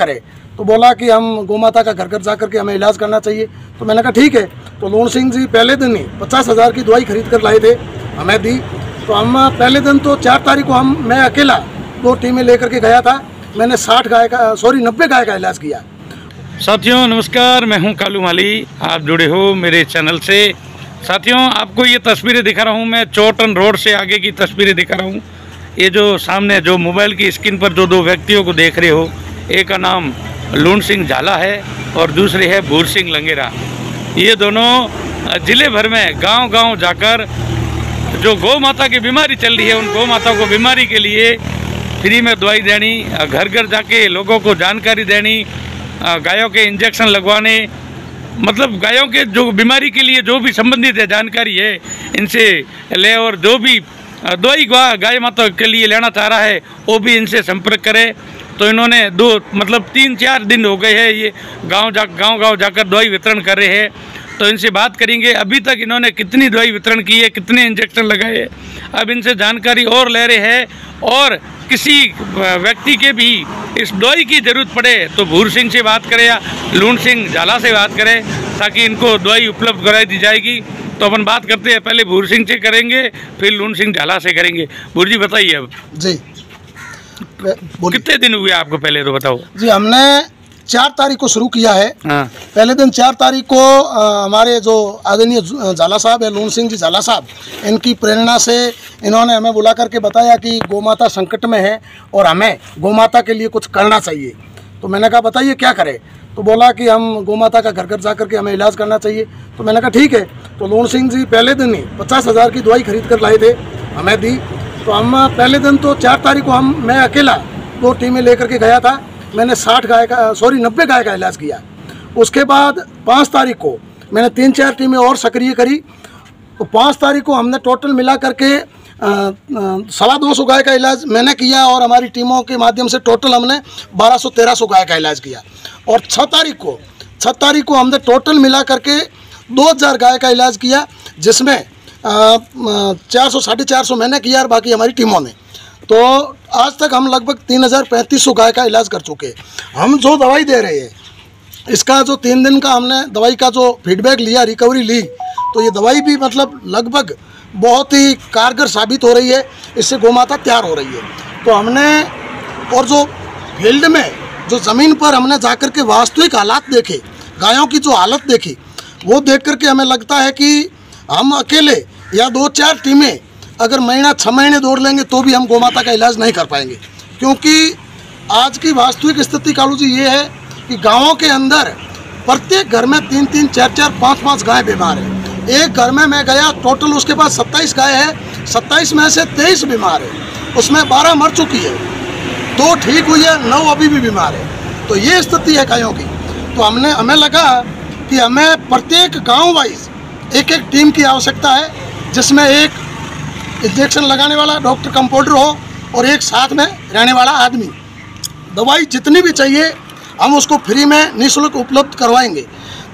करे। तो बोला कि हम गौ माता का घर घर जा करके हमें इलाज करना चाहिए। तो मैंने कहा, ठीक है। तो लोन सिंह जी पहले दिन ही पचास हज़ार की दवाई खरीद कर लाए थे, हमें दी। तो हम पहले दिन तो चार तारीख को हम, मैं अकेला दो टीमें लेकर के गया था। मैंने साठ गाय का, सॉरी, नब्बे गाय का इलाज किया। साथियों, नमस्कार, मैं हूँ कालू माली। आप जुड़े हो मेरे चैनल से। साथियों, आपको ये तस्वीरें दिखा रहा हूँ, मैं चौटन रोड से आगे की तस्वीरें दिखा रहा हूँ। ये जो सामने जो मोबाइल की स्क्रीन पर जो दो व्यक्तियों को देख रहे हो एक का नाम लून सिंह झाला है और दूसरे है भूर सिंह लंगेरा। ये दोनों ज़िले भर में गांव-गांव जाकर जो गौ माता की बीमारी चल रही है, उन गौ माता को बीमारी के लिए फ्री में दवाई देनी घर घर जाके लोगों को जानकारी देनी गायों के इंजेक्शन लगवाने मतलब गायों के जो बीमारी के लिए जो भी संबंधित है जानकारी है, इनसे ले और जो भी दवाई गाय माता के लिए लेना चाह रहा है, वो भी इनसे संपर्क करे। तो इन्होंने दो मतलब तीन, चार दिन हो गए हैं ये गाँव जा, गाँव गाँव जाकर दवाई वितरण कर रहे हैं। तो इनसे बात करेंगे, अभी तक इन्होंने कितनी दवाई वितरण की है, कितने इंजेक्शन लगाए हैं, अब इनसे जानकारी और ले रहे हैं और किसी व्यक्ति के भी इस दवाई की ज़रूरत पड़े तो भूर सिंह से बात करें या लून सिंह झाला से बात करें, ताकि इनको दवाई उपलब्ध कराई दी जाएगी। तो अपन बात करते हैं, पहले भूर सिंह से करेंगे, फिर लून सिंह झाला से करेंगे। भूर जी बताइए अब। जी। कितने दिन हुए आपको पहले तो बताओ? जी हमने चार तारीख को शुरू किया है। हाँ। पहले दिन चार तारीख को आ, हमारे जो आदरणीय झाला साहब है लून सिंह जी झाला साहब इनकी प्रेरणा से इन्होंने हमें बुला करके बताया कि गौमाता संकट में है और हमें गौमाता के लिए कुछ करना चाहिए। तो मैंने कहा बताइए क्या करें? तो बोला कि हम गौमाता का घर घर जा करके हमें इलाज करना चाहिए। तो मैंने कहा ठीक है। तो लून सिंह जी पहले दिन ही पचास हज़ार की दवाई खरीद कर लाए थे हमें दी। तो हम पहले दिन तो चार तारीख को हम, मैं अकेला दो टीमें लेकर के गया था। मैंने साठ गाय का सॉरी, नब्बे गाय का इलाज किया। उसके बाद पाँच तारीख को मैंने तीन चार टीमें और सक्रिय करी। तो पाँच तारीख को हमने टोटल मिला करके सवा दो सौ गाय का इलाज मैंने किया और हमारी टीमों के माध्यम से टोटल हमने बारह सौ, तेरह सौ गाय का इलाज किया। और छः तारीख को छः तारीख को हमने टोटल मिला करके दो हज़ार गाय का इलाज किया, जिसमें चार सौ, साढ़े चार सौ मैंने किया और बाकी हमारी टीमों ने। तो आज तक हम लगभग तीन हज़ार पैंतीस सौ गाय का इलाज कर चुके हैं। हम जो दवाई दे रहे हैं, इसका जो तीन दिन का हमने दवाई का जो फीडबैक लिया रिकवरी ली तो ये दवाई भी मतलब लगभग बहुत ही कारगर साबित हो रही है, इससे गौमाता तैयार हो रही है। तो हमने, और जो फ़ील्ड में, जो ज़मीन पर हमने जाकर के वास्तविक हालात देखे, गायों की जो हालत देखी, वो देख करके हमें लगता है कि हम अकेले या दो चार टीमें अगर महीना छः महीने दौड़ लेंगे तो भी हम गौमाता का इलाज नहीं कर पाएँगे। क्योंकि आज की वास्तविक स्थिति, कालू जी, ये है कि गाँवों के अंदर प्रत्येक घर में तीन तीन, चार चार, पाँच पाँच गाय बीमार है। एक घर में मैं गया, टोटल उसके पास सत्ताईस गाय है, सत्ताईस में से तेईस बीमार है। उसमें बारह मर चुकी है, दो ठीक हुई है, नौ अभी भी बीमार है। तो ये स्थिति है गायों की। तो हमने, हमें लगा कि हमें प्रत्येक गाँव वाइज एक एक टीम की आवश्यकता है, जिसमें एक इंजेक्शन लगाने वाला डॉक्टर कंपाउंडर हो और एक साथ में रहने वाला आदमी। दवाई जितनी भी चाहिए, हम उसको फ्री में निःशुल्क उपलब्ध करवाएँगे।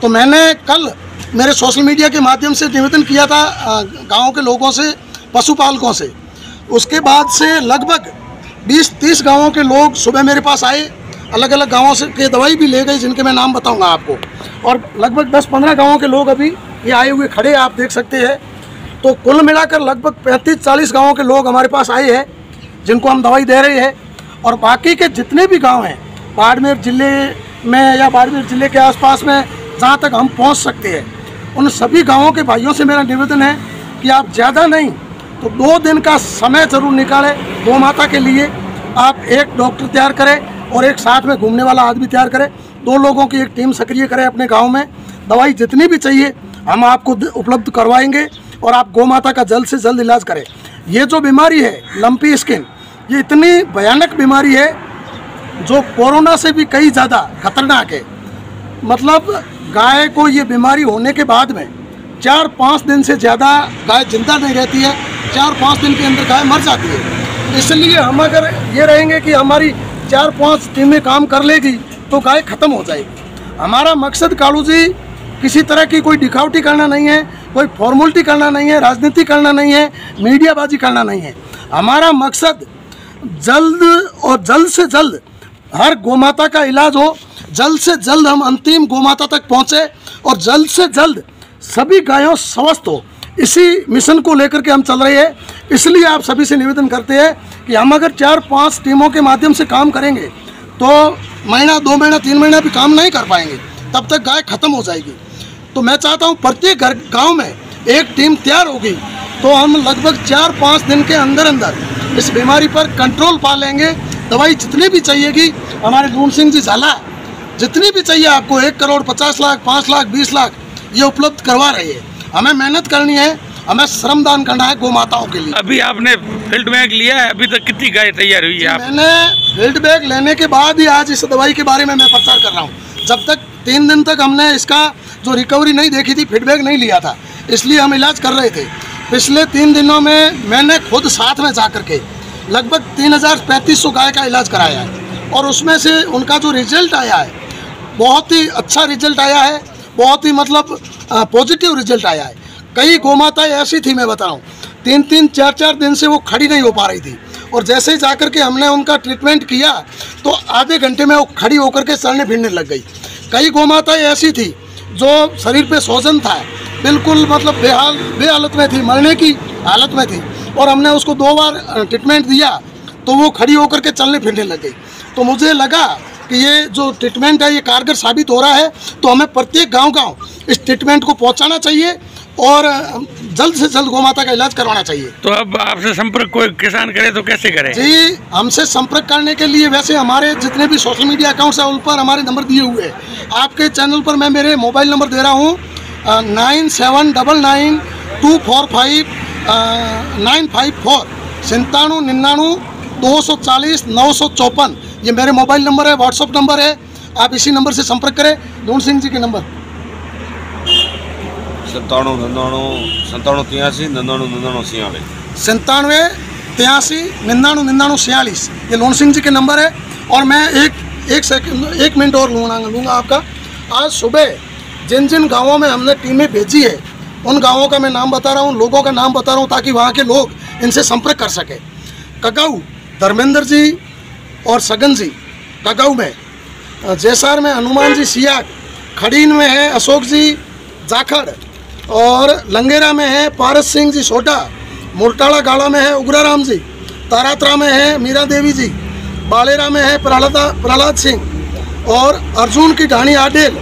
तो मैंने कल मेरे सोशल मीडिया के माध्यम से निवेदन किया था गाँव के लोगों से, पशुपालकों से। उसके बाद से लगभग 20-30 गाँवों के लोग सुबह मेरे पास आए। अलग अलग गाँवों से के दवाई भी ले गए, जिनके मैं नाम बताऊँगा आपको। और लगभग 10-15 गाँवों के लोग अभी ये आए हुए खड़े, आप देख सकते हैं। तो कुल मिलाकर लगभग पैंतीस चालीस गाँवों के लोग हमारे पास आए हैं, जिनको हम दवाई दे रहे हैं। और बाकी के जितने भी गाँव हैं, बाड़मेर ज़िले में या बाड़मेर ज़िले के आसपास में, जहाँ तक हम पहुँच सकते हैं, उन सभी गाँवों के भाइयों से मेरा निवेदन है कि आप ज़्यादा नहीं तो दो दिन का समय ज़रूर निकालें गौ माता के लिए। आप एक डॉक्टर तैयार करें और एक साथ में घूमने वाला आदमी तैयार करें। दो लोगों की एक टीम सक्रिय करें अपने गाँव में। दवाई जितनी भी चाहिए हम आपको उपलब्ध करवाएँगे और आप गौ माता का जल्द से जल्द इलाज करें। ये जो बीमारी है, लंपी स्किन, ये इतनी भयानक बीमारी है जो कोरोना से भी कई ज़्यादा खतरनाक है। मतलब गाय को ये बीमारी होने के बाद में चार पाँच दिन से ज़्यादा गाय ज़िंदा नहीं रहती है, चार पाँच दिन के अंदर गाय मर जाती है। इसलिए हम अगर ये रहेंगे कि हमारी चार पाँच टीमें काम कर लेगी तो गाय ख़त्म हो जाएगी। हमारा मकसद कालू जी किसी तरह की कोई दिखावटी करना नहीं है, कोई फॉर्मलिटी करना नहीं है, राजनीति करना नहीं है, मीडियाबाजी करना नहीं है। हमारा मकसद जल्द और जल्द से जल्द हर गोमाता का इलाज हो, जल्द से जल्द हम अंतिम गोमाता तक पहुँचे और जल्द से जल्द सभी गायों स्वस्थ हो। इसी मिशन को लेकर के हम चल रहे हैं। इसलिए आप सभी से निवेदन करते हैं कि हम अगर चार पाँच टीमों के माध्यम से काम करेंगे तो महीना, दो महीना, तीन महीना भी काम नहीं कर पाएँगे। तब तक गाय खत्म हो जाएगी। तो मैं चाहता हूँ प्रत्येक घर गाँव में एक टीम तैयार होगी। तो हम लगभग चार पाँच दिन के अंदर अंदर इस बीमारी पर कंट्रोल पा लेंगे। दवाई जितनी भी चाहिएगी हमारे लून सिंह जी झाला जितनी भी चाहिए आपको एक करोड़ पचास लाख पाँच लाख बीस लाख ये उपलब्ध करवा रही है। हमें मेहनत करनी है हमें श्रमदान करना है गौ माताओं के लिए। अभी आपने फ़ील्ड बैग लिया है अभी तक कितनी गाय तैयार हुई है मैंने फ़ील्ड बैग लेने के बाद ही आज इस दवाई के बारे में मैं प्रचार कर रहा हूँ। जब तक तीन दिन तक हमने इसका जो रिकवरी नहीं देखी थी फीडबैक नहीं लिया था। इसलिए हम इलाज कर रहे थे। पिछले तीन दिनों में मैंने खुद साथ में जा के लगभग तीन हज़ार पैंतीस सौ गाय का इलाज कराया है और उसमें से उनका जो रिज़ल्ट आया है, बहुत ही अच्छा रिज़ल्ट आया है, बहुत ही मतलब पॉजिटिव रिज़ल्ट आया है। कई गोमाताएँ ऐसी थी, मैं बता रहा हूँ तीन तीन चार चार दिन से वो खड़ी नहीं हो पा रही थी। और जैसे ही जाकर के हमने उनका ट्रीटमेंट किया तो आधे घंटे में वो खड़ी होकर के चलने फिरने लग गई। कई गोमाताएँ ऐसी थी जो शरीर पे सोजन था। बिल्कुल मतलब बेहाल, बेहालत में थी, मरने की हालत में थी। और हमने उसको दो बार ट्रीटमेंट दिया तो वो खड़ी होकर के चलने फिरने लग गई। तो मुझे लगा कि ये जो ट्रीटमेंट है, ये कारगर साबित हो रहा है तो हमें प्रत्येक गाँव गाँव इस ट्रीटमेंट को पहुंचाना चाहिए। और जल्द से जल्द गौ माता का इलाज करवाना चाहिए। तो अब आपसे संपर्क कोई किसान करे तो कैसे करे? जी हमसे संपर्क करने के लिए वैसे हमारे जितने भी सोशल मीडिया अकाउंट्स हैं उन पर हमारे नंबर दिए हुए हैं। आपके चैनल पर मैं मेरे मोबाइल नंबर दे रहा हूँ nine seven double nine two four five nine five four सन्ताणु निन्याणु दो सौ चालीस नौ सौ चौपन। ये मेरे मोबाइल नंबर है व्हाट्सअप नंबर है। आप इसी नंबर से संपर्क करें। दून सिंह जी के नंबर सत्ताणु नंदाणु सत्ताणु, तिरासी नंदाणु नंदाणु छियालीस। संतानवे तिरासी निन्याणु निन्याणु छियालीस। ये लोन सिंह जी के नंबर है और मैं एक एक सेकंड एक मिनट और लूँगा लूँगा आपका। आज सुबह जिन जिन गाँवों में हमने टीमें भेजी है, उन गाँवों का मैं नाम बता रहा हूँ, लोगों का नाम बता रहा हूँ ताकि वहाँ के लोग इनसे संपर्क कर सके। कगाऊ, धर्मेंद्र जी और सगन जी, कगाऊ में। जैसार में हनुमान जी सियाग, खड़ीन में है अशोक जी, जाखड़। और लंगेरा में है पारस सिंह जी छोटा, मुरटाड़ा गाड़ा में है उग्राराम जी, तारात्रा में है मीरा देवी जी, बालेरा में है प्रहलाद प्रहलाद सिंह, और अर्जुन की ढाणी आडेल,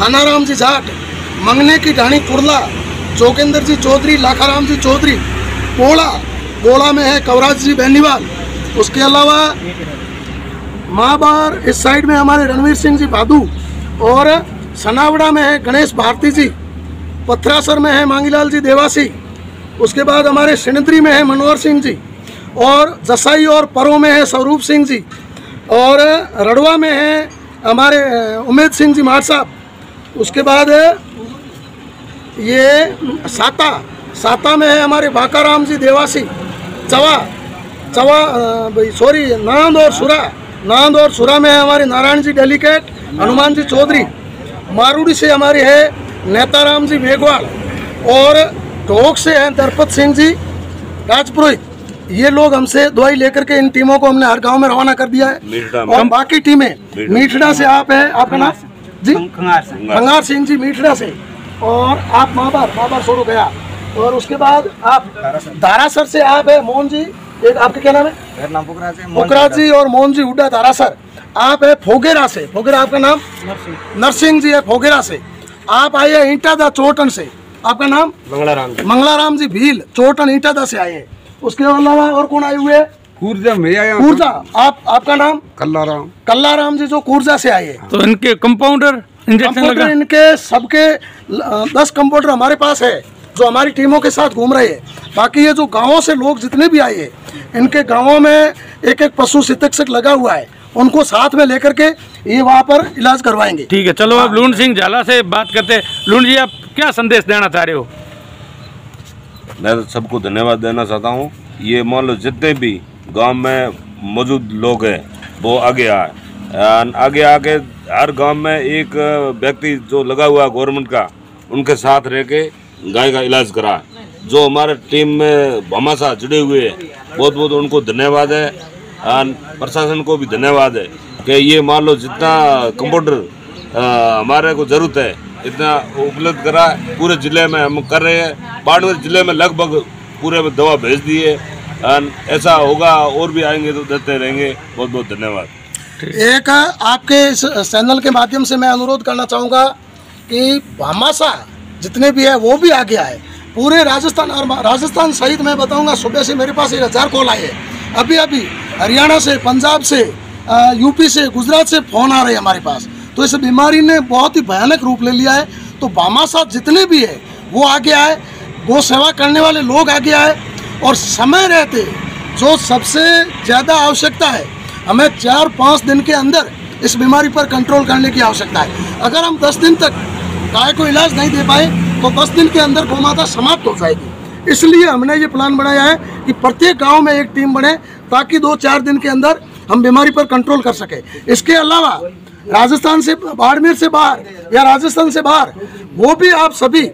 थानाराम जी जाट मंगने की ढाणी कुरला, जोगेंद्र जी चौधरी, लाखाराम जी चौधरी पोड़ा गोला में है कवराज जी बेनीवाल, उसके अलावा महाबार इस साइड में हमारे रणवीर सिंह जी भादू और सनावड़ा में है गणेश भारती जी पथरासर में है मांगीलाल जी देवासी। उसके बाद हमारे सिणद्री में है मनोहर सिंह जी। और जसाई और परो में है स्वरूप सिंह जी। और रड़वा में है हमारे उमेद सिंह जी मार साहब। उसके बाद ये साता साता में है हमारे बाकाराम जी देवासी। चवा चवा भाई, सॉरी, नांद और सुरा, नांद और सुरा में है हमारे नारायण जी डेलीकेट हनुमान जी चौधरी। मारूडी से हमारी है नेताराम जी मेघवाल और टोक से हैं दरपत सिंह जी राजपुरोहित। ये लोग हमसे दवाई लेकर के इन टीमों को हमने हर गाँव में रवाना कर दिया है। और बाकी टीमें मीठड़ा। से आप है आपका नाम? जी? खंगार सिंह जी मीठड़ा से। और आप महाबार महाबार सोरो गया। और उसके बाद आप दारासर से आप है मोहन जी। एक आपके क्या नाम है? पुकराज जी। और मोहन जी हुड्डा दारासर आप है फोगेरा से। फोगेरा आपका नाम? नरसिंह जी है फोगेरा से। आप आए हैं ईटादा चोटन से। आपका नाम? मंगलाराम जी। मंगलाराम जी भील चोटन ईटादा से आए हैं। उसके अलावा और कौन आए हुए हैं? कूर्जा में आया कूर्जा आप आपका नाम? कल्लाराम। कल्लाराम जी जो कूर्जा से आए हैं। तो इनके कंपाउंडर इंजेक्शन लगा इनके सबके दस कंप्यूटर हमारे पास है जो हमारी टीमों के साथ घूम रहे हैं। बाकी ये जो गाँवों से लोग जितने भी आए हैं इनके गाँवों में एक एक पशु चिकित्सक लगा हुआ है। उनको साथ में लेकर के ये वहाँ पर इलाज करवाएँगे। ठीक है चलो अब लून सिंह झाला से बात करते हैं। लून जी आप क्या संदेश देना चाह रहे हो? मैं तो सबको धन्यवाद देना चाहता हूँ। ये मान लो जितने भी गाँव में मौजूद लोग हैं वो आगे आए। आगे आके हर गाँव में एक व्यक्ति जो लगा हुआ है गवर्नमेंट का उनके साथ रह के गाय का इलाज कराए। जो हमारे टीम में साथ जुड़े हुए हैं बहुत बहुत उनको धन्यवाद है। प्रशासन को भी धन्यवाद है कि ये मान लो जितना कंप्यूटर हमारे को ज़रूरत है, इतना उपलब्ध करा, पूरे ज़िले में हम कर रहे हैं। बाड़मेर ज़िले में लगभग पूरे में दवा भेज दी है। ऐसा होगा, और भी आएँगे तो देते रहेंगे। बहुत बहुत धन्यवाद। एक आपके इस चैनल के माध्यम से मैं अनुरोध करना चाहूँगा कि भामाशा जितने भी है, वो भी आगे आए। पूरे राजस्थान और राजस्थान सहित मैं बताऊँगा, सुबह से मेरे पास एक हज़ार कॉल आए अभी अभी हरियाणा से, पंजाब से यूपी से, गुजरात से फ़ोन आ रहे हैं हमारे पास। तो इस बीमारी ने बहुत ही भयानक रूप ले लिया है। तो भामाशा जितने भी है, वो आगे आए गौ सेवा करने वाले लोग आगे आए और समय रहते, जो सबसे ज़्यादा आवश्यकता है, हमें चार पाँच दिन के अंदर इस बीमारी पर कंट्रोल करने की आवश्यकता है। अगर हम दस दिन तक गाय को इलाज नहीं दे पाए तो दस दिन के अंदर गौमाता समाप्त हो जाएगी। इसलिए हमने ये प्लान बनाया है कि प्रत्येक गाँव में एक टीम बने ताकि दो चार दिन के अंदर हम बीमारी पर कंट्रोल कर सके। इसके अलावा राजस्थान से बाड़मेर से बाहर या राजस्थान से बाहर वो भी आप सभी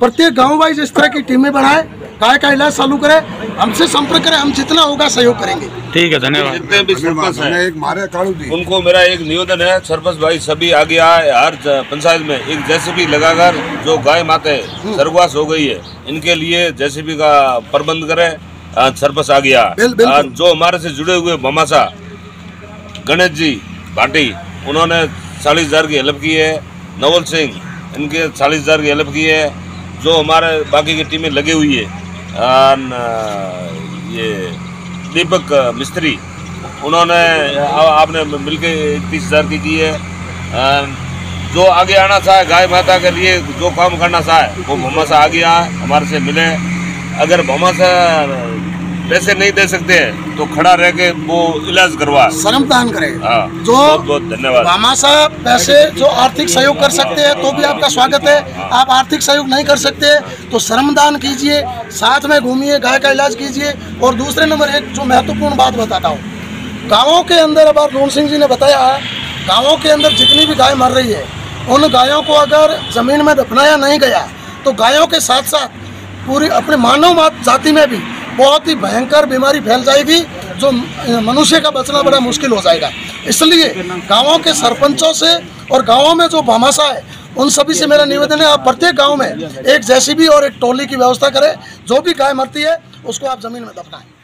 प्रत्येक गाँव वाइज इस तरह की टीमें बनाए गाय का इलाज चालू करें हमसे संपर्क करें हम जितना होगा सहयोग करेंगे। ठीक है धन्यवाद। जितने भी सरपंच हैं एक मारे कालू दी। उनको मेरा एक निवेदन है सरपंच भाई सभी आगे आए हर पंचायत में एक जेसीबी लगाकर जो गाय माते स्वर्गवास हो गई है इनके लिए जेसीबी का प्रबंध करें आ, सरपंच आ गया। बिल- बिल्कुल। और जो हमारे से जुड़े हुए ममासा गणेश जी भाटी उन्होंने चालीस हज़ार की हेल्प की है। नवल सिंह इनके चालीस हज़ार की हेल्प की है। जो हमारे बाकी की टीमें लगी हुई है और न, ये दीपक मिस्त्री उन्होंने आ- आपने मिलके तीस हज़ार की की है। और जो आगे आना चाहे गाय माता के लिए जो काम करना चाहे वो मोहम्मद से आगे आए हमारे से मिले। अगर मोहम्मद से पैसे नहीं दे सकते हैं तो खड़ा रह के वो इलाज करवा। श्रम दान करें। हाँ जो बहुत बहुत धन्यवाद। भामाशा पैसे जो आर्थिक सहयोग कर सकते हैं तो भी आपका स्वागत है। आप आर्थिक सहयोग नहीं कर सकते तो श्रमदान कीजिए साथ में घूमिए गाय का इलाज कीजिए। और दूसरे नंबर एक जो महत्वपूर्ण बात बताता हूँ। गाँवों के अंदर अब लोन सिंह जी ने बताया है गाँवों के अंदर जितनी भी गाय मर रही है उन गायों को अगर ज़मीन में दफनाया नहीं गया तो गायों के साथ साथ पूरी अपने मानव जाति में भी बहुत ही भयंकर बीमारी फैल जाएगी, जो मनुष्य का बचना बड़ा मुश्किल हो जाएगा। इसलिए गाँवों के सरपंचों से और गाँवों में जो भामाशा है, उन सभी से मेरा निवेदन है, आप प्रत्येक गाँव में एक जेसीबी और एक टोली की व्यवस्था करें, जो भी गाय मरती है, उसको आप ज़मीन में दफनाएँ।